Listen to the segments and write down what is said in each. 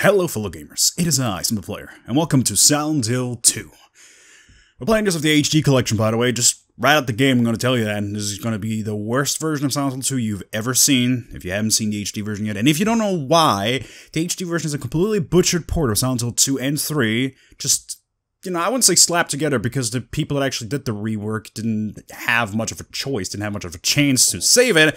Hello fellow gamers, it is I, Sam the Player, and welcome to Silent Hill 2. We're playing this with the HD collection by the way, just right out the game I'm going to tell you that, and this is going to be the worst version of Silent Hill 2 you've ever seen, if you haven't seen the HD version yet, and if you don't know why, the HD version is a completely butchered port of Silent Hill 2 and 3, just you know, I wouldn't say slapped together because the people that actually did the rework didn't have much of a choice, didn't have much of a chance to save it.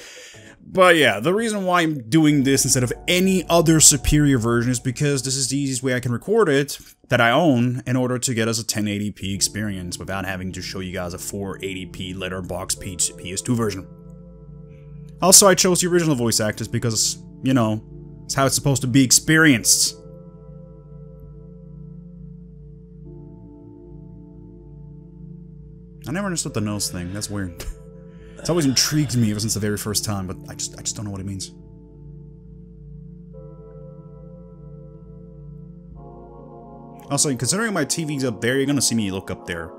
But yeah, the reason why I'm doing this instead of any other superior version is because this is the easiest way I can record it that I own in order to get us a 1080p experience without having to show you guys a 480p letterbox PS2 version. Also, I chose the original voice actors because, you know, it's how it's supposed to be experienced. I never understood the nose thing. That's weird. It's always intrigued me ever since the very first time, but I just I just don't know what it means. Also, considering my TV's up there, you're gonna see me look up there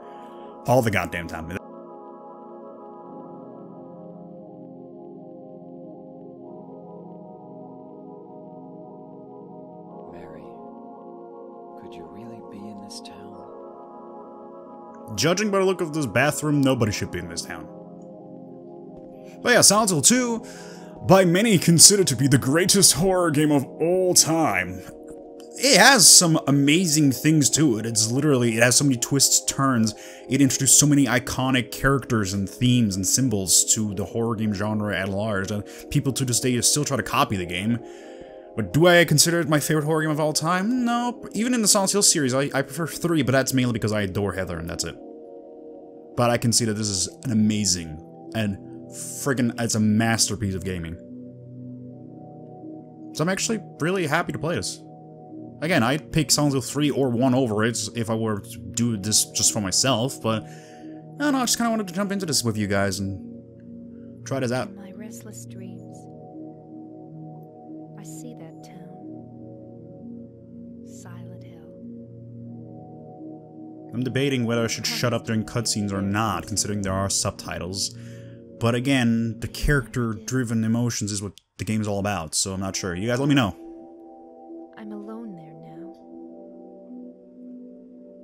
all the goddamn time. Mary, could you really be in this town? Judging by the look of this bathroom, nobody should be in this town. But yeah, Silent Hill 2, by many considered to be the greatest horror game of all time. It has some amazing things to it. It's literally, it has so many twists, turns. It introduced so many iconic characters and themes and symbols to the horror game genre at large, and people to this day still try to copy the game. But do I consider it my favorite horror game of all time? No. Even in the Silent Hill series, I, I prefer 3, but that's mainly because I adore Heather, and that's it. But I can see that this is an amazing and friggin' it's a masterpiece of gaming. So I'm actually really happy to play this. Again, I'd pick Silent Hill 3 or 1 over it if I were to do this just for myself, but I don't know, I just kind of wanted to jump into this with you guys and try this out. My restless dreams. I see that town. Silent Hill. I'm debating whether I should shut up during cutscenes or not, considering there are subtitles. But again, the character-driven emotions is what the game is all about, so I'm not sure. You guys let me know. I'm alone there now.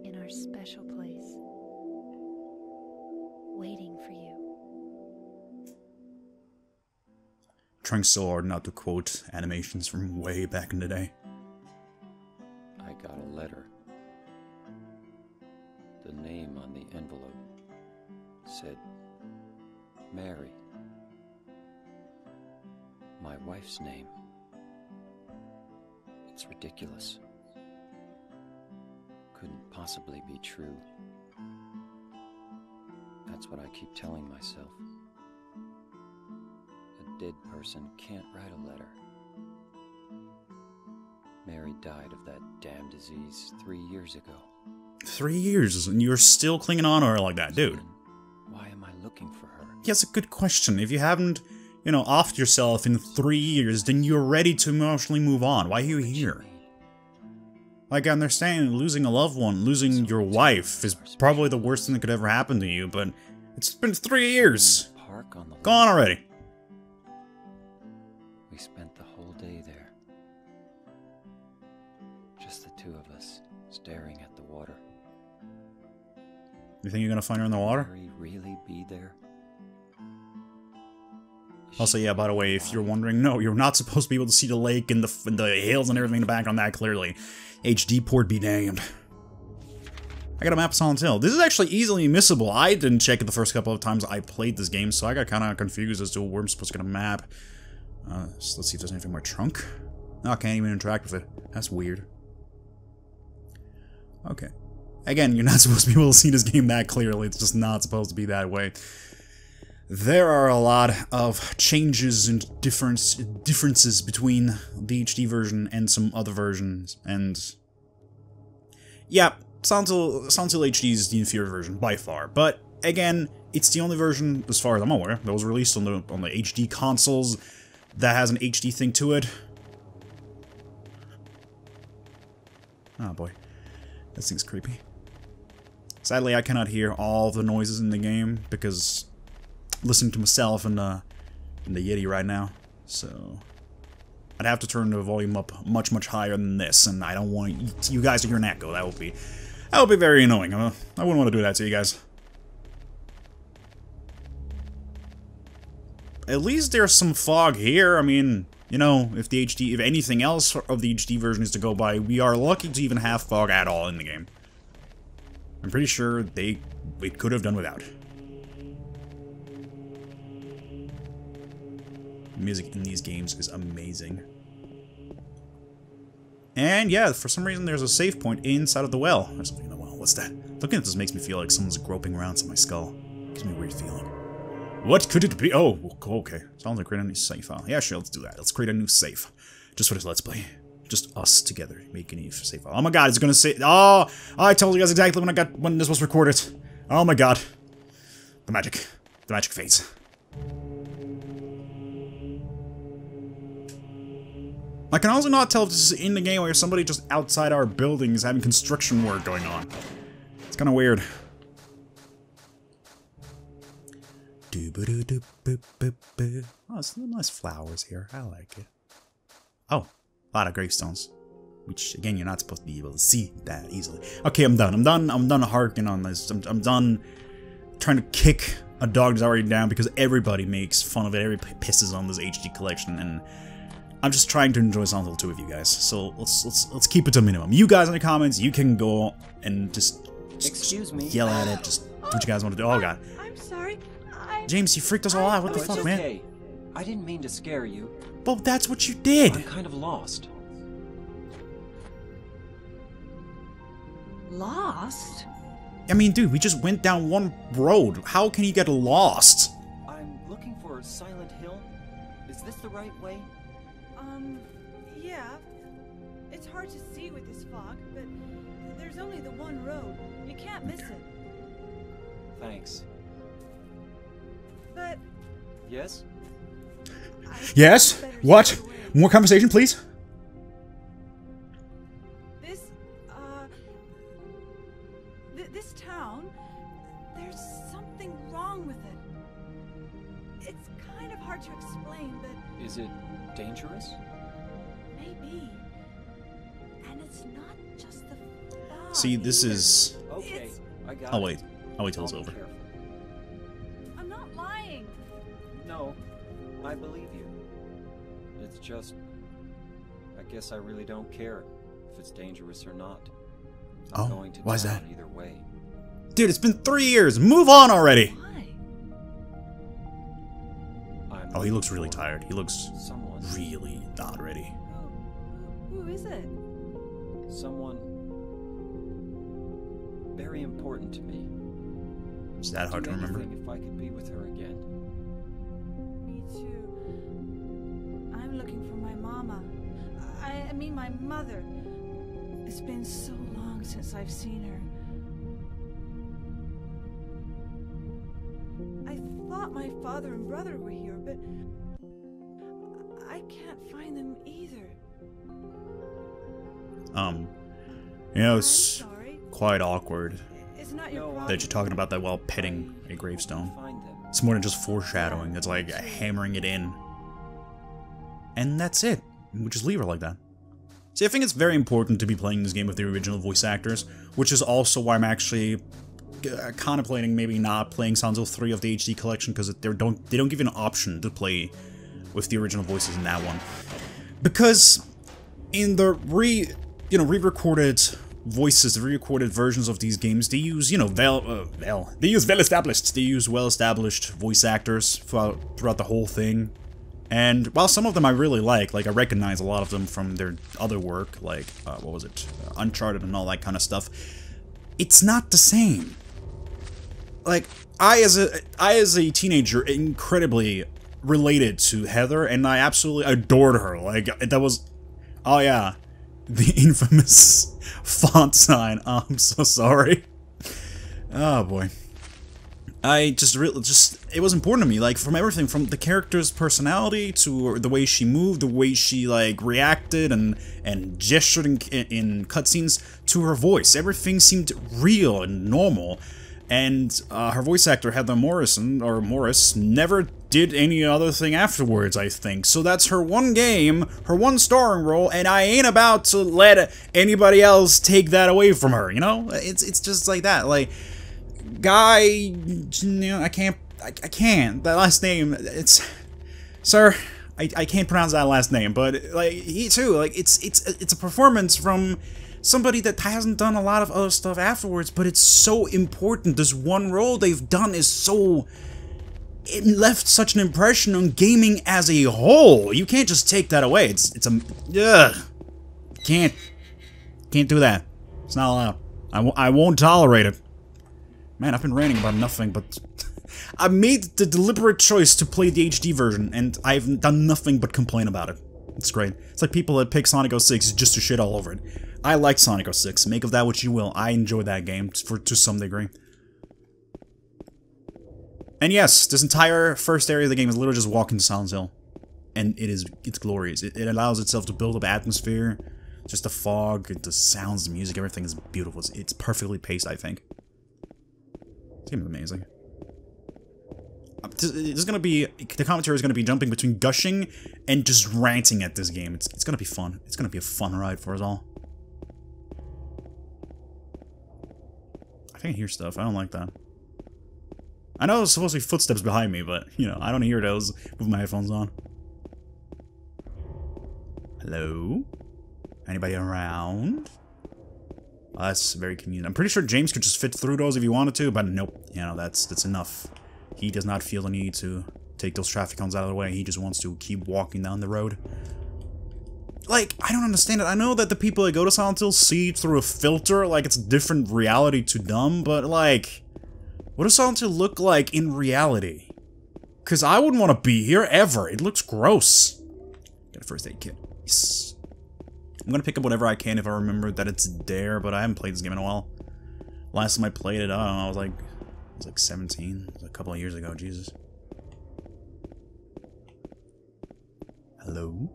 In our special place. Waiting for you. Trying so hard not to quote animations from way back in the day. Ridiculous. Couldn't possibly be true. That's what I keep telling myself. A dead person can't write a letter. Mary died of that damn disease three years ago. Three years, and you're still clinging on to her like that, dude. Why am I looking for her? Yeah, a good question. If you haven't, you know, offed yourself in three years, then you're ready to emotionally move on. Why are you here? Like, I understand losing a loved one, losing your wife is probably the worst thing that could ever happen to you, but it's been three years. Park on the Go on already. We spent the whole day there. Just the two of us, staring at the water. You think you're gonna find her in the water? Mary really be there? Also, yeah, by the way, if you're wondering, no, you're not supposed to be able to see the lake and the, and the hills and everything in the background that clearly. HD port be damned. I got a map of Silent Hill. This is actually easily missable. I didn't check it the first couple of times I played this game, so I got kind of confused as to where I'm supposed to get a map. Uh, so let's see if there's anything in my trunk. No, I can't even interact with it. That's weird. Okay. Again, you're not supposed to be able to see this game that clearly. It's just not supposed to be that way. There are a lot of changes and difference differences between the HD version and some other versions, and yeah, Silent Silent HD is the inferior version by far. But again, it's the only version, as far as I'm aware, that was released on the on the HD consoles that has an HD thing to it. Oh boy, this thing's creepy. Sadly, I cannot hear all the noises in the game because listening to myself in the in the Yeti right now. So I'd have to turn the volume up much, much higher than this, and I don't want you guys to hear an echo. That would be, that would be very annoying. I wouldn't want to do that to you guys. At least there's some fog here. I mean, you know, if the HD, if anything else of the HD version is to go by, we are lucky to even have fog at all in the game. I'm pretty sure they, it could have done without. Music in these games is amazing. And yeah, for some reason there's a save point inside of the well. There's something in the well. What's that? Looking at this makes me feel like someone's groping around in my skull. Gives me a weird feeling. What could it be? Oh, okay. Sounds like create a new save file. Yeah, sure, let's do that. Let's create a new save. Just for this Let's Play. Just us together making a save file. Oh my god, it's gonna say- Oh! I told you guys exactly when I got- when this was recorded. Oh my god. The magic. The magic fades. I can also not tell if this is in the game or somebody just outside our buildings having construction work going on. It's kind of weird. Oh, some nice flowers here. I like it. Oh, a lot of gravestones. Which, again, you're not supposed to be able to see that easily. Okay, I'm done. I'm done. I'm done harking on this. I'm, I'm done trying to kick a dog that's already down because everybody makes fun of it. Everybody pisses on this HD collection, and I'm just trying to enjoy Silent Hill 2 with you guys. So let's let's let's keep it to a minimum. You guys in the comments, you can go and just, just Excuse me. yell at it. Just do what you guys want to do. Oh god, I'm sorry. I. James, you freaked us all out. What the Oh, it's fuck, man? I didn't mean to scare you. But that's what you did. I'm kind of lost. Lost? I mean, dude, we just went down one road. How can you get lost? I'm looking for Silent Hill. Is this the right way? Um, yeah. It's hard to see with this fog, but there's only the one road. You can't miss it. Thanks. But Yes? Yes. What? More conversation, please. This, uh, th- this town, there's something wrong with it. It's kind of hard to explain, but Is it dangerous? Maybe. And it's not just the fog. See, this is. Okay, It's- I got I'll wait. I'll wait till it's over. careful. I'm not lying. No, I believe you. It's just. I guess I really don't care if it's dangerous or not. I'm Oh, going to why's town that? Either way. Dude, it's been three years. Move on already. Why? Oh, he looks really tired. He looks really not ready. Who, who is it? Someone. Very important to me. Is that hard to remember? If I could be with her again. Me too. I'm looking for my mama. I, I mean, my mother. It's been so long since I've seen her. I thought my father and brother were here, but I can't find them either. Um, you know, it's quite awkward that you're talking about that while petting a gravestone. It's more than just foreshadowing. It's like hammering it in. And that's it. We just leave her like that. See, I think it's very important to be playing this game with the original voice actors, which is also why I'm actually uh, contemplating maybe not playing Hill 3 of the HD collection because they don't they don't give you an option to play with the original voices in that one. Because in the re you know re-recorded voices, re-recorded versions of these games, they use you know well uh, well they use well established they use well established voice actors throughout throughout the whole thing. And while some of them I really like, like I recognize a lot of them from their other work, like uh, what was it, uh, Uncharted and all that kind of stuff. It's not the same. Like I as a I as a teenager incredibly related to Heather, and I absolutely adored her. Like that was, oh yeah, the infamous font sign. Oh, I'm so sorry. Oh boy. I just really just it was important to me like from everything from the character's personality to the way she moved the way she like reacted and and gestured in, in cutscenes to her voice everything seemed real and normal and uh, her voice actor Heather Morrison or Morris never did any other thing afterwards, I think. So that's her one game, her one starring role, and I ain't about to let anybody else take that away from her, you know? It's it's just like that. Like guy, you know, I can't I, I can't. That last name, it's sir, I, I can't pronounce that last name, but like he too, like it's it's it's a performance from somebody that hasn't done a lot of other stuff afterwards, but it's so important. This one role they've done is so it left such an impression on gaming as a whole. You can't just take that away. It's it's a ugh. Can't can't do that. It's not allowed. I w I won't tolerate it. Man, I've been ranting about nothing but I made the deliberate choice to play the HD version, and I've done nothing but complain about it. It's great. It's like people that pick Sonic 06 just to shit all over it. I like Sonic 06. Make of that what you will. I enjoy that game for to some degree. And yes, this entire first area of the game is literally just walking to Silent Hill. And it is, it's glorious. It, it allows itself to build up atmosphere. Just the fog, the sounds, the music, everything is beautiful. It's, it's perfectly paced, I think. This game is amazing. Uh, this is gonna be the commentary is gonna be jumping between gushing and just ranting at this game. It's it's gonna be fun. It's gonna be a fun ride for us all. I I hear stuff. I don't like that. I know there's supposed to be footsteps behind me, but you know I don't hear those with my headphones on. Hello? Anybody around? Oh, that's very convenient. I'm pretty sure James could just fit through those if he wanted to, but nope. You know, that's that's enough. He does not feel the need to take those traffic cones out of the way. He just wants to keep walking down the road. Like, I don't understand it. I know that the people that go to Silent Hill see through a filter, like it's a different reality to them, but like, what does Silent Hill look like in reality? Because I wouldn't want to be here ever. It looks gross. Get a first aid kit. Yes. I'm gonna pick up whatever I can if I remember that it's there, but I haven't played this game in a while. Last time I played it, I don't know, I was like I was like 17. Was a couple of years ago, Jesus. Hello?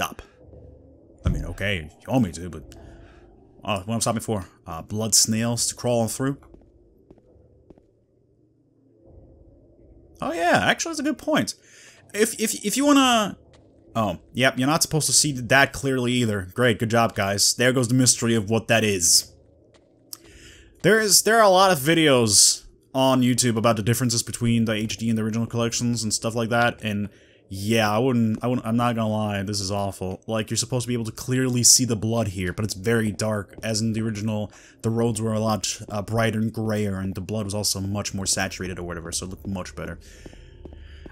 Stop. I mean, okay, you want me to, but... Oh, what I'm stopping for? Uh, blood snails to crawl through? Oh yeah, actually that's a good point. If, if, if you wanna Oh, yep, you're not supposed to see that clearly either. Great, good job, guys. There goes the mystery of what that is. There is there are a lot of videos on YouTube about the differences between the HD and the original collections and stuff like that, and yeah, I wouldn't, I wouldn't, I'm not gonna lie, this is awful. Like, you're supposed to be able to clearly see the blood here, but it's very dark, as in the original, the roads were a lot uh, brighter and grayer, and the blood was also much more saturated or whatever, so it looked much better.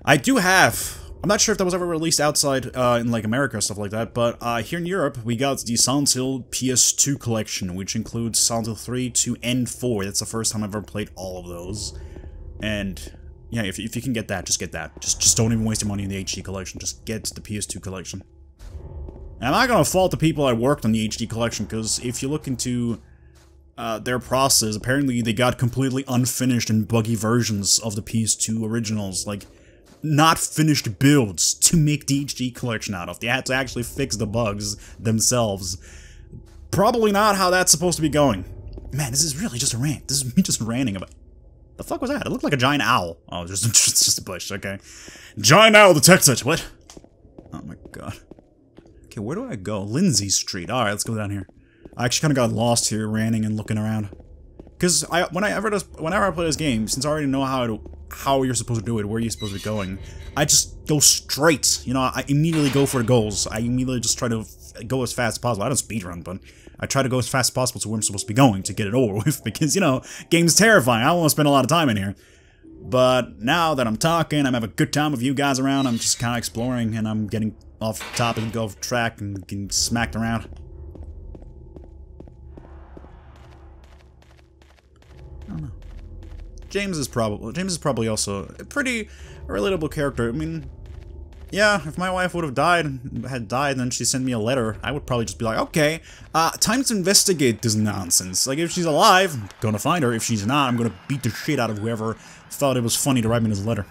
I do have I'm not sure if that was ever released outside uh, in like America or stuff like that, but uh, here in Europe we got the Silent Hill PS2 collection, which includes Silent Hill 3 to N4. That's the first time I've ever played all of those. And yeah, if, if you can get that, just get that. Just just don't even waste your money on the HD collection. Just get the PS2 collection. And I'm not gonna fault the people that worked on the HD collection, because if you look into uh, their process, apparently they got completely unfinished and buggy versions of the PS2 originals. Like, not finished builds to make the HD collection out of. They had to actually fix the bugs themselves. Probably not how that's supposed to be going. Man, this is really just a rant. This is me just ranting about... The fuck was that? It looked like a giant owl. Oh, just, just, just a bush, okay. Giant owl detected! What? Oh my god. Okay, where do I go? Lindsey Street. Alright, let's go down here. I actually kind of got lost here, ranting and looking around. Because I, when I ever does, whenever I play this game, since I already know how to how you're supposed to do it, where you're supposed to be going. I just go straight. You know, I immediately go for the goals. I immediately just try to go as fast as possible. I don't speedrun, but I try to go as fast as possible to where I'm supposed to be going to get it over with because, you know, game's terrifying. I don't want to spend a lot of time in here. But now that I'm talking, I'm having a good time with you guys around, I'm just kind of exploring and I'm getting off topic and off track and getting smacked around. I don't know. James is probably James is probably also a pretty relatable character. I mean, yeah, if my wife would have died, had died, and then she sent me a letter, I would probably just be like, okay, uh, time to investigate this nonsense. Like, if she's alive, I'm gonna find her. If she's not, I'm gonna beat the shit out of whoever thought it was funny to write me this letter.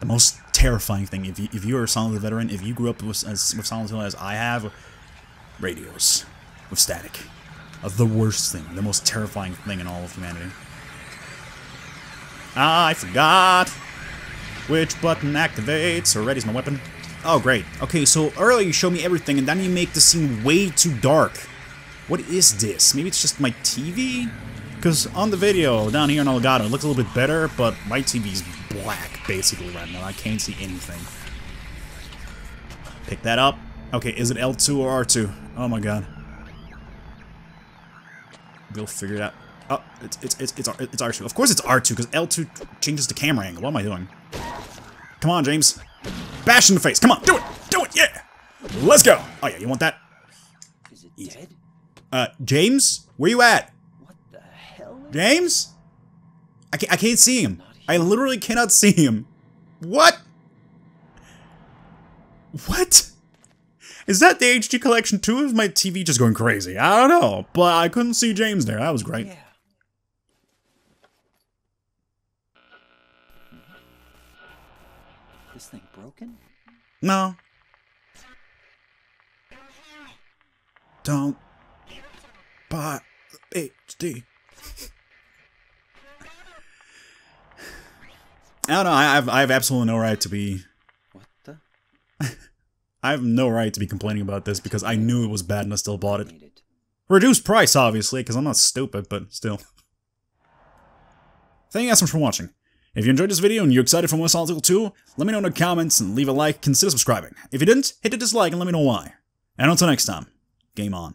The most terrifying thing, if, you, if you're a Silent Hill veteran, if you grew up with, as, with Silent Hill as I have, radios with static. The worst thing, the most terrifying thing in all of humanity. I forgot which button activates or readies my weapon. Oh, great. Okay, so earlier you showed me everything, and then you make the scene way too dark. What is this? Maybe it's just my TV? Because on the video down here in Elgato, it looks a little bit better, but my TV's black, basically, right now. I can't see anything. Pick that up. Okay, is it L2 or R2? Oh my god. We'll figure it out. Oh, it's it's it's it's, R- it's R2. Of course it's R2 because L2 changes the camera angle. What am I doing? Come on, James. Bash in the face. Come on, do it. Do it. Yeah. Let's go. Oh yeah, you want that? Is it dead? Uh, James, where you at? What the hell? James? I can't, I can't see him. I literally cannot see him. What? What? Is that the HD collection too? Is my TV just going crazy? I don't know, but I couldn't see James there. That was great. Yeah. This thing broken? No. Don't buy HD. I don't know. I have I have absolutely no right to be. I have no right to be complaining about this because I knew it was bad and I still bought it. Reduced price, obviously, because I'm not stupid, but still. Thank you guys so much for watching. If you enjoyed this video and you're excited for more Hill 2, let me know in the comments and leave a like, consider subscribing. If you didn't, hit the dislike and let me know why. And until next time, game on.